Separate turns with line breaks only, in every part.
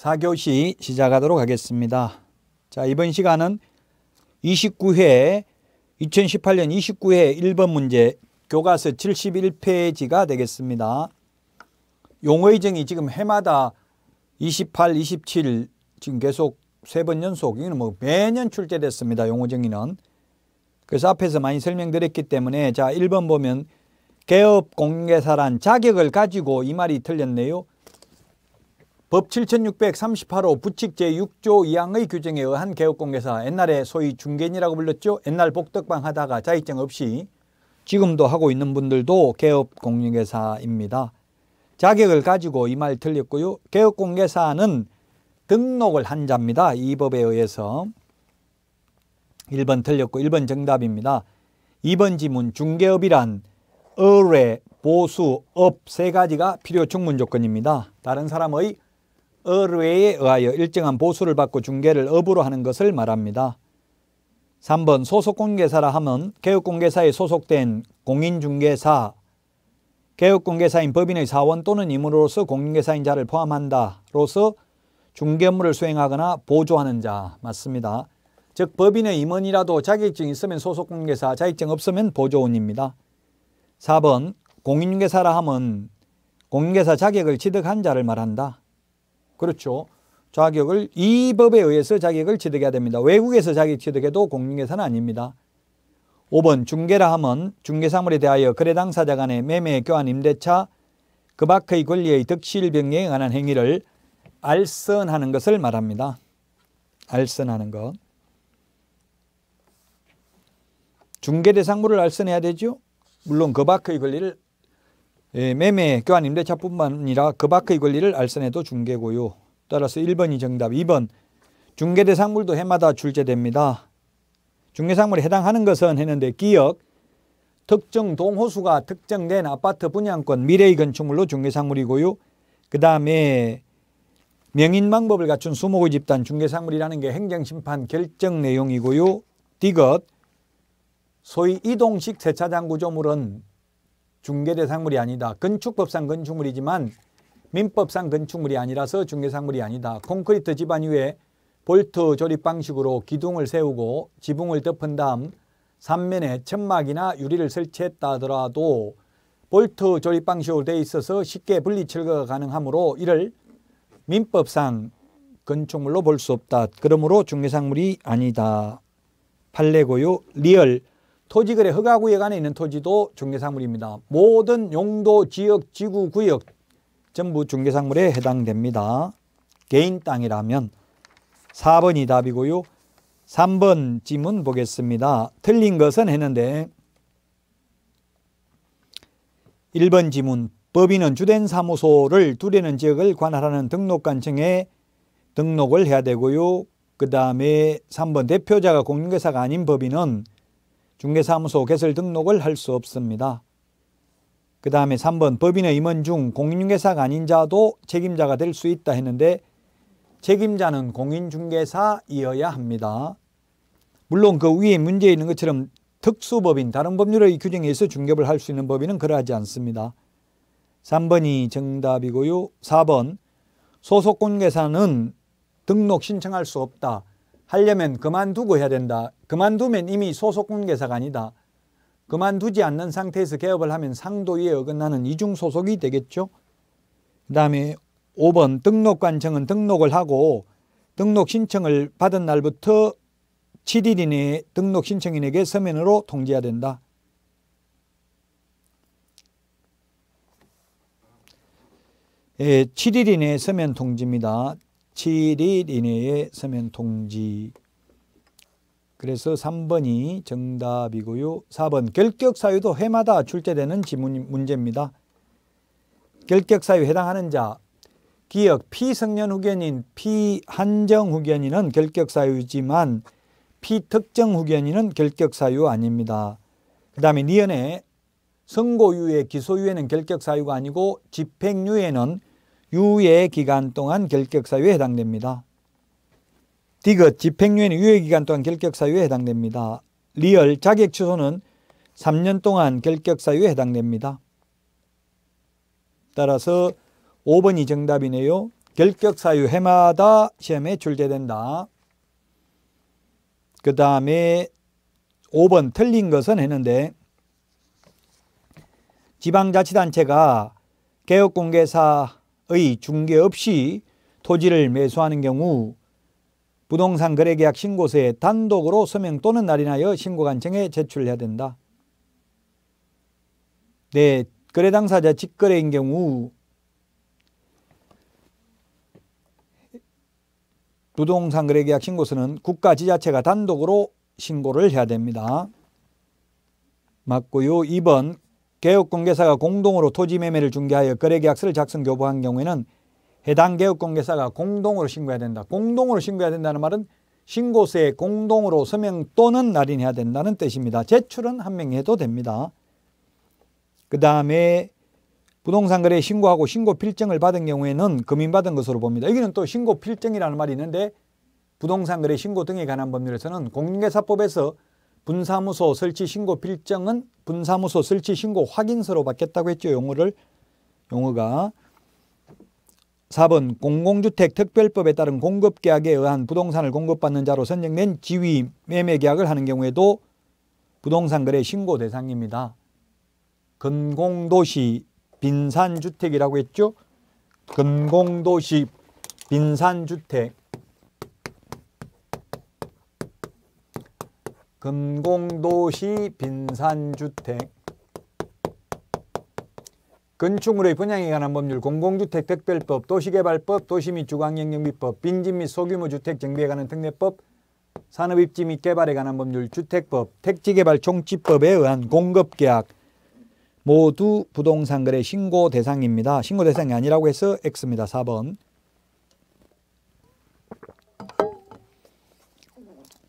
4교시 시작하도록 하겠습니다. 자, 이번 시간은 29회 2018년 29회 1번 문제 교과서 71페이지가 되겠습니다. 용어의정이 지금 해마다 28, 27 지금 계속 세 번 연속 이거는 뭐 매년 출제됐습니다. 용어정의는. 그래서 앞에서 많이 설명드렸기 때문에 자 1번 보면 개업 공개사란 자격을 가지고 이 말이 틀렸네요. 법 7638호 부칙 제6조 2항의 규정에 의한 개업공개사 옛날에 소위 중개인이라고 불렀죠. 옛날 복덕방 하다가 자격증 없이 지금도 하고 있는 분들도 개업공개사입니다. 자격을 가지고 이 말 틀렸고요. 개업공개사는 등록을 한 자입니다. 이 법에 의해서 1번 틀렸고 1번 정답입니다. 2번 지문 중개업이란 의뢰, 보수, 업 세 가지가 필요 충분 조건입니다. 다른 사람의 의뢰에 의하여 일정한 보수를 받고 중개를 업으로 하는 것을 말합니다. 3번 소속공개사라 하면 개업공개사에 소속된 공인중개사, 개업공개사인 법인의 사원 또는 임으로서 공인중개사인 자를 포함한다로서 중개 업무를 수행하거나 보조하는 자 맞습니다. 즉 법인의 임원이라도 자격증 있으면 소속공개사, 자격증 없으면 보조원입니다. 4번 공인중개사라 하면 공인중개사 자격을 취득한 자를 말한다. 그렇죠. 자격을 이 법에 의해서 자격을 취득해야 됩니다. 외국에서 자격 취득해도 공인중개사는 아닙니다. 5번 중개라 하면 중개사물에 대하여 거래 당사자 간의 매매, 교환, 임대차, 그 밖의 권리의 득실 병행에 관한 행위를 알선하는 것을 말합니다. 알선하는 것. 중개 대상물을 알선해야 되죠. 물론 그 밖의 권리를 예, 매매, 교환, 임대차뿐만 아니라 그 밖의 권리를 알선해도 중개고요. 따라서 1번이 정답. 2번 중개 대상물도 해마다 출제됩니다. 중개 상물에 해당하는 것은 했는데 기억, 특정 동호수가 특정된 아파트 분양권 미래의 건축물로 중개 상물이고요. 그 다음에 명인 방법을 갖춘 수목의 집단 중개 상물이라는 게 행정심판 결정 내용이고요. 디귿 소위 이동식 세차장 구조물은 중개대상물이 아니다. 건축법상 건축물이지만 민법상 건축물이 아니라서 중개상물이 아니다. 콘크리트 지반 위에 볼트 조립 방식으로 기둥을 세우고 지붕을 덮은 다음 삼면에 천막이나 유리를 설치했다 하더라도 볼트 조립 방식으로 되어 있어서 쉽게 분리 철거가 가능하므로 이를 민법상 건축물로 볼 수 없다. 그러므로 중개상물이 아니다. 판례고요. 리을 토지거래 허가구역 안에 있는 토지도 중개상물입니다. 모든 용도, 지역, 지구, 구역 전부 중개상물에 해당됩니다. 개인 땅이라면 4번이 답이고요. 3번 지문 보겠습니다. 틀린 것은 했는데 1번 지문 법인은 주된 사무소를 두려는 지역을 관할하는 등록관청에 등록을 해야 되고요. 그 다음에 3번 대표자가 공인중개사가 아닌 법인은 중개사무소 개설 등록을 할 수 없습니다. 그 다음에 3번 법인의 임원 중 공인중개사가 아닌 자도 책임자가 될 수 있다 했는데 책임자는 공인중개사이어야 합니다. 물론 그 위에 문제 있는 것처럼 특수법인, 다른 법률의 규정에 의해서 중개업을 할 수 있는 법인은 그러하지 않습니다. 3번이 정답이고요. 4번 소속공개사는 등록 신청할 수 없다. 하려면 그만두고 해야 된다. 그만두면 이미 소속공개사가 아니다. 그만두지 않는 상태에서 개업을 하면 상도위에 어긋나는 이중소속이 되겠죠. 그 다음에 5번 등록관청은 등록을 하고 등록 신청을 받은 날부터 7일 이내에 등록 신청인에게 서면으로 통지해야 된다. 예, 7일 이내에 서면 통지입니다. 7일 이내에 서면 통지. 그래서 3번이 정답이고요. 4번 결격 사유도 해마다 출제되는 지문 문제입니다. 결격 사유 해당하는 자 기억 피성년 후견인 피한정 후견인은 결격 사유지만 피특정 후견인은 결격 사유 아닙니다. 그 다음에 니은의 선고유예 기소유예는 결격 사유가 아니고 집행유예는 유예 기간 동안 결격 사유에 해당됩니다. 디귿 집행유예는 유예 기간 동안 결격 사유에 해당됩니다. 리을 자격 취소는 3년 동안 결격 사유에 해당됩니다. 따라서 5번이 정답이네요. 결격 사유 해마다 시험에 출제된다. 그 다음에 5번 틀린 것은 했는데 지방자치단체가 개업공개사 의 중개 없이 토지를 매수하는 경우 부동산 거래계약 신고서에 단독으로 서명 또는 날인하여 신고관청에 제출해야 된다. 네, 거래 당사자 직거래인 경우 부동산 거래계약 신고서는 국가 지자체가 단독으로 신고를 해야 됩니다. 맞고요. 2번 개업공개사가 공동으로 토지 매매를 중개하여 거래계약서를 작성 교부한 경우에는 해당 개업공개사가 공동으로 신고해야 된다. 공동으로 신고해야 된다는 말은 신고서에 공동으로 서명 또는 날인해야 된다는 뜻입니다. 제출은 한 명이 해도 됩니다. 그 다음에 부동산 거래 신고하고 신고 필증을 받은 경우에는 금인받은 것으로 봅니다. 여기는 또 신고 필증이라는 말이 있는데 부동산 거래 신고 등에 관한 법률에서는 공인중개사법에서 분사무소 설치 신고 필증은 분사무소 설치 신고 확인서로 받겠다고 했죠. 용어를 용어가 4번 공공주택 특별법에 따른 공급계약에 의한 부동산을 공급받는 자로 선정된 지위 매매계약을 하는 경우에도 부동산 거래 신고 대상입니다. 근공도시 빈산주택이라고 했죠. 근공도시 빈산주택 근공도시 빈산주택 건축물의 분양에 관한 법률, 공공주택 특별법, 도시개발법, 도시 및 주거환경영비법, 빈집 및 소규모 주택 정비에 관한 특례법, 산업입지 및 개발에 관한 법률, 주택법, 택지개발 총지법에 의한 공급계약 모두 부동산 거래 신고 대상입니다. 신고 대상이 아니라고 해서 X입니다. 4번.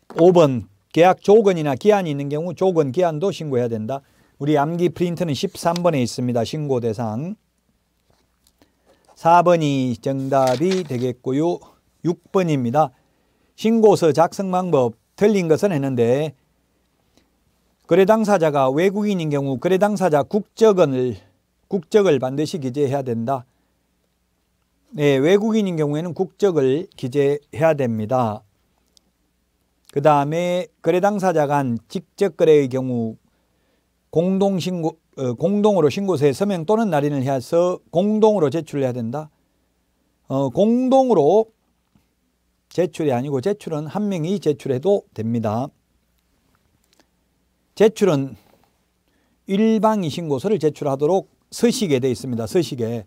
5번 계약 조건이나 기한이 있는 경우 조건 기한도 신고해야 된다. 우리 암기 프린트는 13번에 있습니다. 신고 대상. 4번이 정답이 되겠고요. 6번입니다. 신고서 작성 방법 틀린 것은 했는데 거래 당사자가 외국인인 경우 거래 당사자 국적을 국적을 반드시 기재해야 된다. 네, 외국인인 경우에는 국적을 기재해야 됩니다. 그 다음에 거래 당사자가 한 직접 거래의 경우 공동 신고 어, 공동으로 신고서에 서명 또는 날인을 해서 공동으로 제출해야 된다. 어, 공동으로 제출이 아니고 제출은 한 명이 제출해도 됩니다. 제출은 일방이 신고서를 제출하도록 서식에 되어 있습니다. 서식에.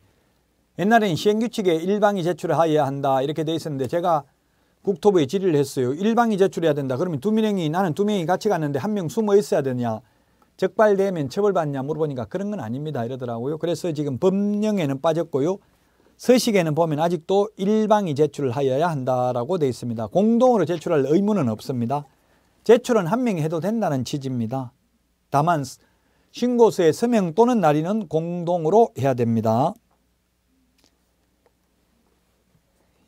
옛날에는 시행규칙에 일방이 제출하여야 한다 이렇게 되어 있었는데 제가 국토부에 질의를 했어요. 일방이 제출해야 된다. 그러면 두 명이 나는 두 명이 같이 갔는데 한 명 숨어 있어야 되냐. 적발되면 처벌받냐 물어보니까 그런 건 아닙니다 이러더라고요. 그래서 지금 법령에는 빠졌고요. 서식에는 보면 아직도 일방이 제출을 하여야 한다라고 되어 있습니다. 공동으로 제출할 의무는 없습니다. 제출은 한 명이 해도 된다는 취지입니다. 다만 신고서에 서명 또는 날인은 공동으로 해야 됩니다.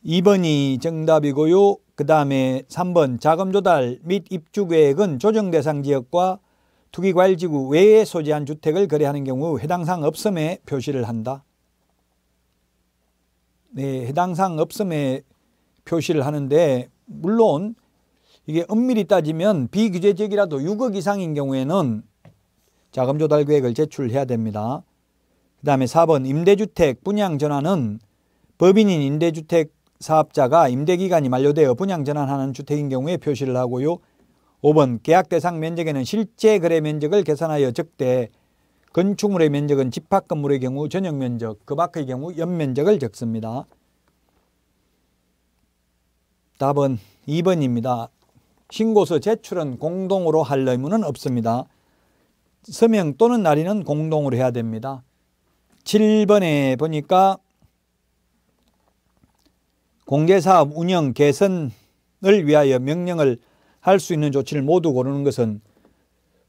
2번이 정답이고요. 그 다음에 3번 자금 조달 및 입주 계획은 조정 대상 지역과 투기 과일 지구 외에 소지한 주택을 거래하는 경우 해당 사항 없음에 표시를 한다. 네, 해당 사항 없음에 표시를 하는데 물론 이게 엄밀히 따지면 비규제 지역이라도 6억 이상인 경우에는 자금 조달 계획을 제출해야 됩니다. 그 다음에 4번 임대주택 분양 전환은 법인인 임대주택 사업자가 임대기간이 만료되어 분양 전환하는 주택인 경우에 표시를 하고요. 5번 계약 대상 면적에는 실제 거래 면적을 계산하여 적대 건축물의 면적은 집합 건물의 경우 전용 면적, 그 밖의 경우 연면적을 적습니다. 답은 2번입니다. 신고서 제출은 공동으로 할 의무는 없습니다. 서명 또는 날인은 공동으로 해야 됩니다. 7번에 보니까 공개사업 운영 개선을 위하여 명령을 할 수 있는 조치를 모두 고르는 것은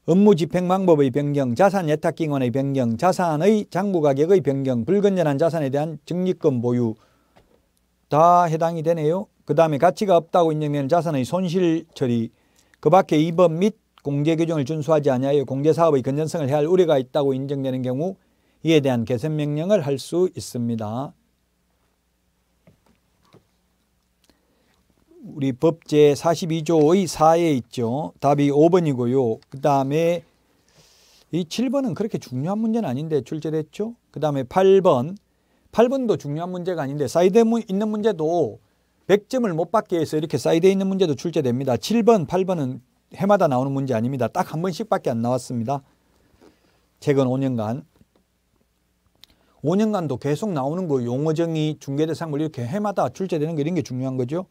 업무 집행 방법의 변경, 자산 예탁 기관의 변경, 자산의 장부 가격의 변경, 불건전한 자산에 대한 적립금 보유 다 해당이 되네요. 그 다음에 가치가 없다고 인정되는 자산의 손실 처리, 그 밖에 위법 및 공제 규정을 준수하지 아니하여 공제 사업의 건전성을 해할 우려가 있다고 인정되는 경우 이에 대한 개선 명령을 할 수 있습니다. 우리 법제 42조의 4에 있죠. 답이 5번이고요. 그 다음에 이 7번은 그렇게 중요한 문제는 아닌데 출제됐죠. 그 다음에 8번. 8번도 중요한 문제가 아닌데 사이드에 있는 문제도 100점을 못 받게 해서 이렇게 사이드에 있는 문제도 출제됩니다. 7번, 8번은 해마다 나오는 문제 아닙니다. 딱 한 번씩밖에 안 나왔습니다. 최근 5년간. 5년간도 계속 나오는 거 용어정의 중개대상물 이렇게 해마다 출제되는 게 이런 게 중요한 거죠.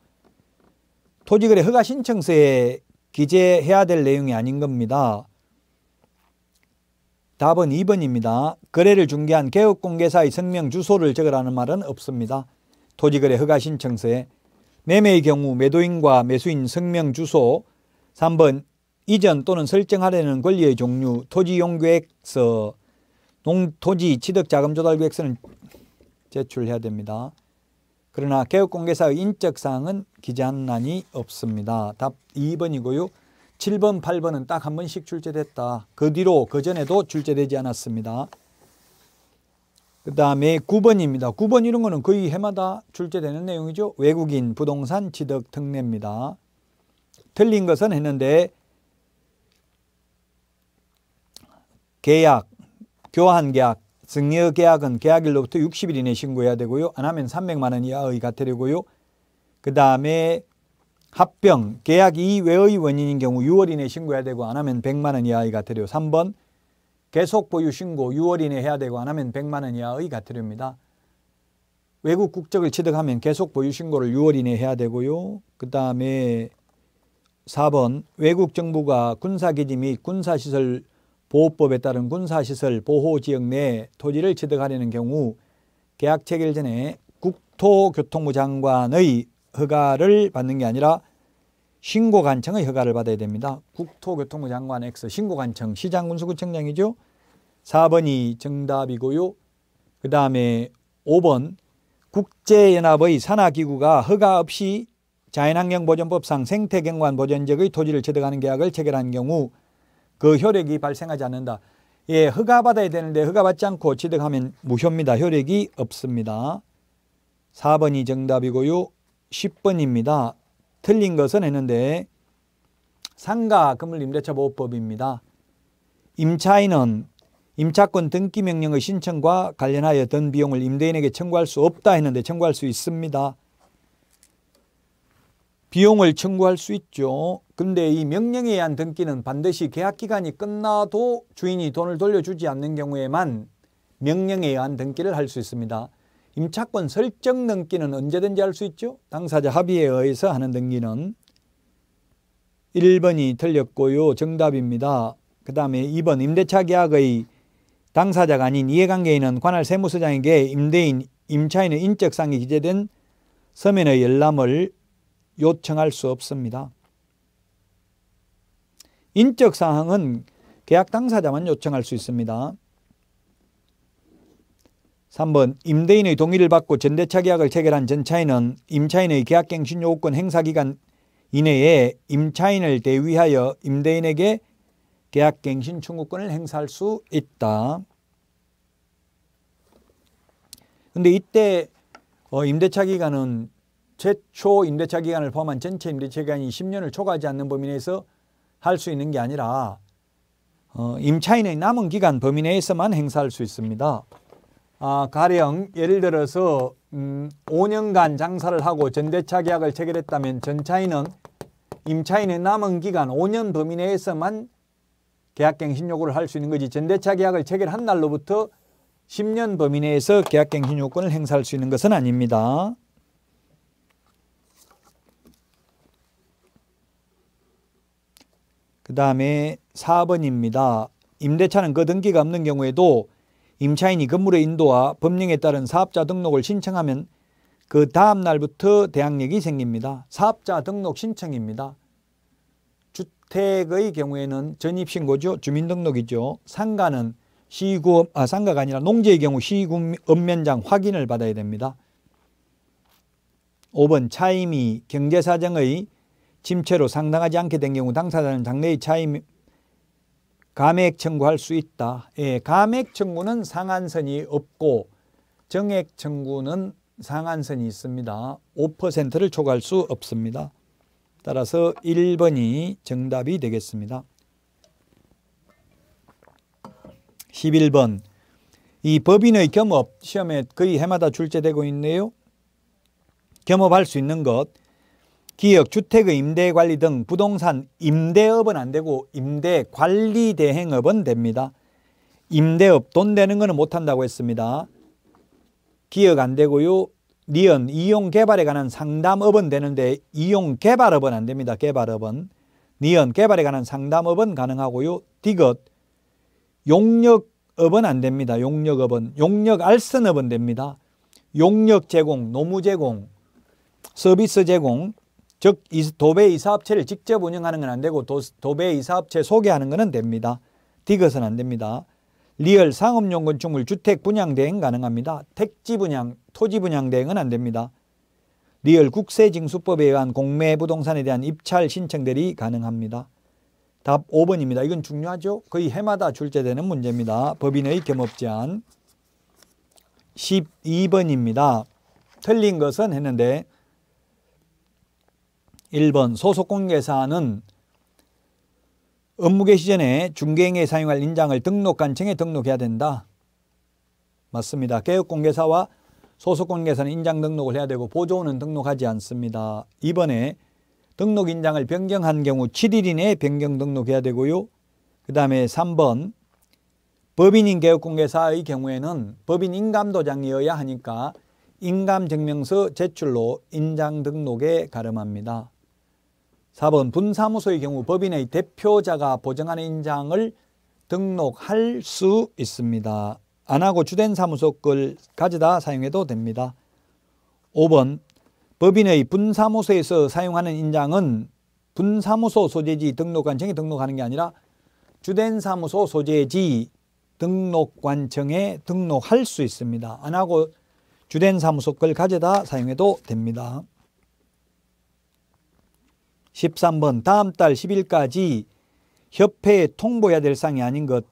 토지거래 허가 신청서에 기재해야 될 내용이 아닌 겁니다. 답은 2번입니다. 거래를 중개한 개업공개사의 성명 주소를 적으라는 말은 없습니다. 토지거래 허가 신청서에 매매의 경우 매도인과 매수인 성명 주소 3번 이전 또는 설정하려는 권리의 종류 토지용계획서 농토지 취득자금 조달 계획서는 제출해야 됩니다. 그러나 개업공개사의 인적사항은 기재한 한이 없습니다. 답 2번이고요. 7번, 8번은 딱 한 번씩 출제됐다. 그 뒤로 그 전에도 출제되지 않았습니다. 그 다음에 9번입니다. 9번 이런 거는 거의 해마다 출제되는 내용이죠. 외국인 부동산 취득 특례입니다. 틀린 것은 했는데 계약, 교환 계약, 승려 계약은 계약일로부터 60일 이내 신고해야 되고요. 안 하면 300만 원 이하의 과태료고요. 그 다음에 합병, 계약 이외의 원인인 경우 6월 이내 신고해야 되고 안 하면 100만 원 이하의 과태료. 3번 계속 보유 신고 6월 이내 해야 되고 안 하면 100만 원 이하의 과태료입니다. 외국 국적을 취득하면 계속 보유 신고를 6월 이내 해야 되고요. 그 다음에 4번 외국 정부가 군사기지 및 군사시설 보호법에 따른 군사시설 보호지역 내 토지를 취득하려는 경우 계약 체결 전에 국토교통부 장관의 허가를 받는 게 아니라 신고관청의 허가를 받아야 됩니다. 국토교통부 장관 X 신고관청 시장군수구청장이죠. 4번이 정답이고요. 그 다음에 5번 국제연합의 산하기구가 허가 없이 자연환경보전법상 생태경관 보전지역의 토지를 취득하는 계약을 체결한 경우 그 효력이 발생하지 않는다. 예, 허가받아야 되는데 허가받지 않고 취득하면 무효입니다. 효력이 없습니다. 4번이 정답이고요. 10번입니다. 틀린 것은 했는데 상가 건물 임대차 보호법입니다. 임차인은 임차권 등기 명령의 신청과 관련하여 든 비용을 임대인에게 청구할 수 없다 했는데 청구할 수 있습니다. 비용을 청구할 수 있죠. 근데 이 명령에 의한 등기는 반드시 계약 기간이 끝나도 주인이 돈을 돌려주지 않는 경우에만 명령에 의한 등기를 할 수 있습니다. 임차권 설정 등기는 언제든지 할 수 있죠. 당사자 합의에 의해서 하는 등기는 1번이 틀렸고요. 정답입니다. 그 다음에 2번 임대차 계약의 당사자가 아닌 이해관계인은 관할 세무서장에게 임대인, 임차인의 인적상이 기재된 서면의 열람을 요청할 수 없습니다. 인적 사항은 계약 당사자만 요청할 수 있습니다. 3번 임대인의 동의를 받고 전대차 계약을 체결한 전차인은 임차인의 계약갱신 요구권 행사기간 이내에 임차인을 대위하여 임대인에게 계약갱신 청구권을 행사할 수 있다. 근데 이때 어, 임대차 기간은 최초 임대차 기간을 포함한 전체 임대차 기간이 10년을 초과하지 않는 범위 내에서 할 수 있는 게 아니라 어, 임차인의 남은 기간 범위 내에서만 행사할 수 있습니다. 아, 가령 예를 들어서 음, 5년간 장사를 하고 전대차 계약을 체결했다면 전차인은 임차인의 남은 기간 5년 범위 내에서만 계약갱신 요구를 할 수 있는 거지 전대차 계약을 체결한 날로부터 10년 범위 내에서 계약갱신 요건을 행사할 수 있는 것은 아닙니다. 그 다음에 4번입니다. 임대차는 그 등기가 없는 경우에도 임차인이 건물의 인도와 법령에 따른 사업자 등록을 신청하면 그 다음 날부터 대항력이 생깁니다. 사업자 등록 신청입니다. 주택의 경우에는 전입신고죠. 주민등록이죠. 상가는 시구, 아, 상가가 아니라 농지의 경우 시구 읍면장 확인을 받아야 됩니다. 5번 차임이 경제사정의 침체로 상당하지 않게 된 경우 당사자는 장래의 차임 감액 청구할 수 있다. 예, 감액 청구는 상한선이 없고 정액 청구는 상한선이 있습니다. 5%를 초과할 수 없습니다. 따라서 1번이 정답이 되겠습니다. 11번 이 법인의 겸업 시험에 거의 해마다 출제되고 있네요. 겸업할 수 있는 것 기업, 주택의 임대 관리 등 부동산 임대업은 안 되고 임대 관리 대행업은 됩니다. 임대업 돈 되는 거는 못 한다고 했습니다. 기억 안 되고요. 니은 이용 개발에 관한 상담업은 되는데 이용 개발업은 안 됩니다. 개발업은 니은 개발에 관한 상담업은 가능하고요. 디귿 용역업은 안 됩니다. 용역업은 용역 알선업은 됩니다. 용역 제공, 노무 제공, 서비스 제공, 즉 도배 이사업체를 직접 운영하는 건 안 되고 도, 도배 이사업체 소개하는 것은 됩니다. 디귿은 안 됩니다. 리을 상업용 건축물 주택 분양 대행 가능합니다. 택지 분양, 토지 분양 대행은 안 됩니다. 리을 국세징수법에 의한 공매 부동산에 대한 입찰 신청 대리 가능합니다. 답 5번입니다. 이건 중요하죠. 거의 해마다 출제되는 문제입니다. 법인의 겸업 제한 12번입니다. 틀린 것은 했는데 1번 소속공개사는 업무 개시 전에 중개행에 사용할 인장을 등록관청에 등록해야 된다. 맞습니다. 개업공개사와 소속공개사는 인장 등록을 해야 되고 보조원은 등록하지 않습니다. 이번에 등록 인장을 변경한 경우 7일 이내에 변경 등록해야 되고요. 그 다음에 3번 법인인 개업공개사의 경우에는 법인 인감도장이어야 하니까 인감증명서 제출로 인장 등록에 가름합니다. 4번 분사무소의 경우 법인의 대표자가 보정하는 인장을 등록할 수 있습니다. 안 하고 주된 사무소 걸 가져다 사용해도 됩니다. 5번 법인의 분사무소에서 사용하는 인장은 분사무소 소재지 등록관청에 등록하는 게 아니라 주된 사무소 소재지 등록관청에 등록할 수 있습니다. 안 하고 주된 사무소 걸 가져다 사용해도 됩니다. 13번 다음 달 10일까지 협회에 통보해야 될 사항이 아닌 것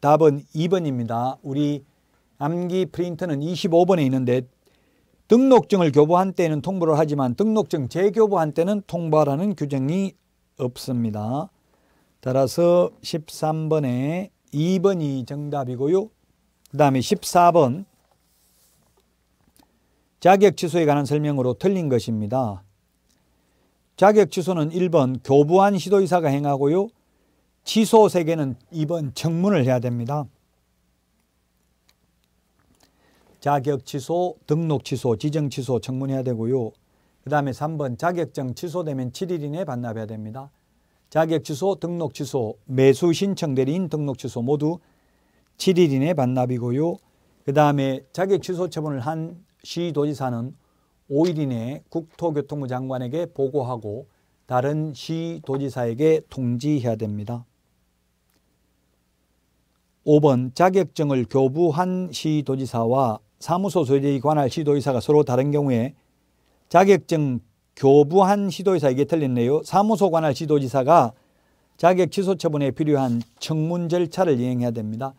답은 2번입니다. 우리 암기 프린터는 25번에 있는데 등록증을 교부한 때는 통보를 하지만 등록증 재교부한 때는 통보하라는 규정이 없습니다. 따라서 13번에 2번이 정답이고요. 그 다음에 14번 자격 취소에 관한 설명으로 틀린 것입니다. 자격 취소는 1번 교부한 시도의사가 행하고요. 취소 세계는 2번 청문을 해야 됩니다. 자격 취소, 등록 취소, 지정 취소 청문해야 되고요. 그 다음에 3번 자격증 취소되면 7일 이내 반납해야 됩니다. 자격 취소, 등록 취소, 매수 신청 대리인 등록 취소 모두 7일 이내 반납이고요. 그 다음에 자격 취소 처분을 한 시도지사는 5일 이내에 국토교통부 장관에게 보고하고 다른 시 도지사에게 통지해야 됩니다. 5번 자격증을 교부한 시도지사와 사무소 소재에 관할 시도지사가 서로 다른 경우에 자격증 교부한 시도지사 에게 틀렸네요. 사무소 관할 시도지사가 자격 취소 처분에 필요한 청문 절차를 이행해야 됩니다.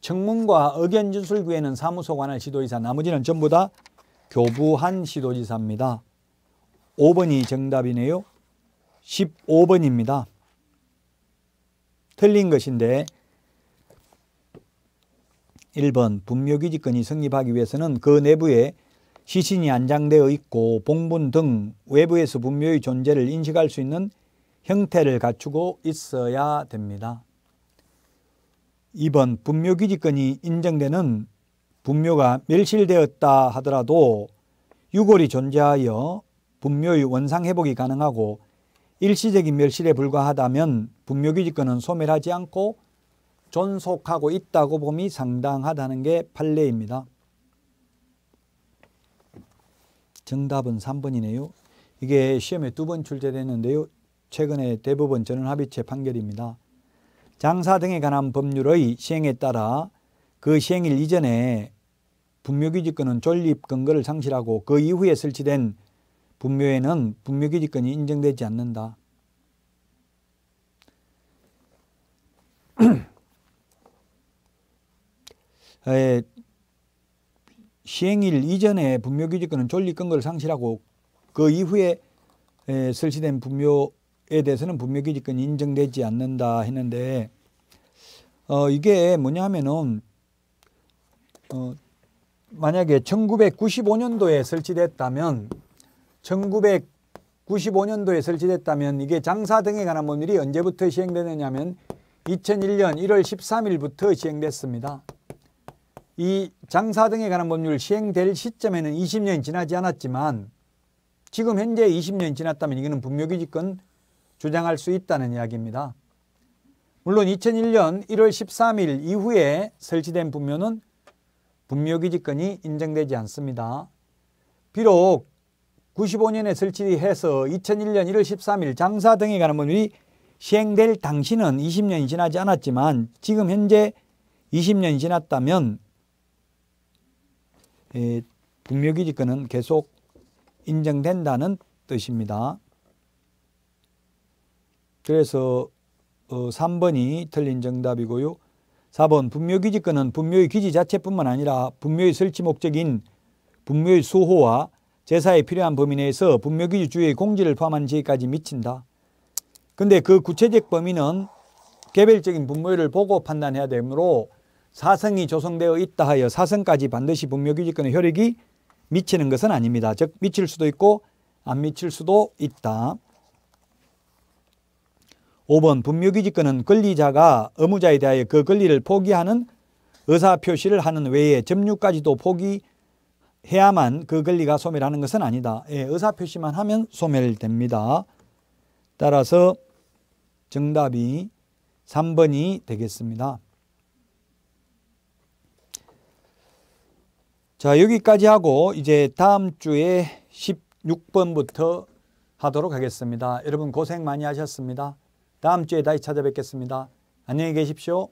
청문과 의견 진술구에는 사무소 관할 시도지사 나머지는 전부 다 교부한 시도지사입니다. 5번이 정답이네요. 15번입니다. 틀린 것인데 1번 분묘기지권이 성립하기 위해서는 그 내부에 시신이 안장되어 있고 봉분 등 외부에서 분묘의 존재를 인식할 수 있는 형태를 갖추고 있어야 됩니다. 2번 분묘기지권이 인정되는 분묘가 멸실되었다 하더라도 유골이 존재하여 분묘의 원상 회복이 가능하고 일시적인 멸실에 불과하다면 분묘기지권은 소멸하지 않고 존속하고 있다고 봄이 상당하다는 게 판례입니다. 정답은 3번이네요. 이게 시험에 두 번 출제됐는데요. 최근에 대법원 전원합의체 판결입니다. 장사 등에 관한 법률의 시행에 따라 그 시행일 이전에 분묘기지권은 존립 근거를 상실하고 그 이후에 설치된 분묘에는 분묘기지권이 인정되지 않는다. 에, 시행일 이전에 분묘기지권은 존립 근거를 상실하고 그 이후에 에, 설치된 분묘에 대해서는 분묘기지권이 인정되지 않는다 했는데 어, 이게 뭐냐 하면은 어, 만약에 1995년도에 설치됐다면 1995년도에 설치됐다면 이게 장사 등에 관한 법률이 언제부터 시행되느냐면 2001년 1월 13일부터 시행됐습니다. 이 장사 등에 관한 법률 시행될 시점에는 20년이 지나지 않았지만 지금 현재 20년이 지났다면 이거는 분묘기지권 주장할 수 있다는 이야기입니다. 물론 2001년 1월 13일 이후에 설치된 분묘는 분묘기지권이 인정되지 않습니다. 비록 95년에 설치해서 2001년 1월 13일 장사 등에 관한 법률이 시행될 당시는 20년이 지나지 않았지만 지금 현재 20년이 지났다면 에, 분묘기지권은 계속 인정된다는 뜻입니다. 그래서 어, 3번이 틀린 정답이고요. 4번 분묘기지권은 분묘의 기지 자체뿐만 아니라 분묘의 설치 목적인 분묘의 수호와 제사에 필요한 범위 내에서 분묘기지 주의 공지를 포함한 지역까지 미친다. 근데 그 구체적 범위는 개별적인 분묘를 보고 판단해야 되므로 사성이 조성되어 있다 하여 사성까지 반드시 분묘기지권의 효력이 미치는 것은 아닙니다. 즉 미칠 수도 있고 안 미칠 수도 있다. 5번 분묘기지권은 권리자가 의무자에 대하여 그 권리를 포기하는 의사표시를 하는 외에 점유까지도 포기해야만 그 권리가 소멸하는 것은 아니다. 예, 의사표시만 하면 소멸됩니다. 따라서 정답이 3번이 되겠습니다. 자, 여기까지 하고 이제 다음 주에 16번부터 하도록 하겠습니다. 여러분 고생 많이 하셨습니다. 다음 주에 다시 찾아뵙겠습니다. 안녕히 계십시오.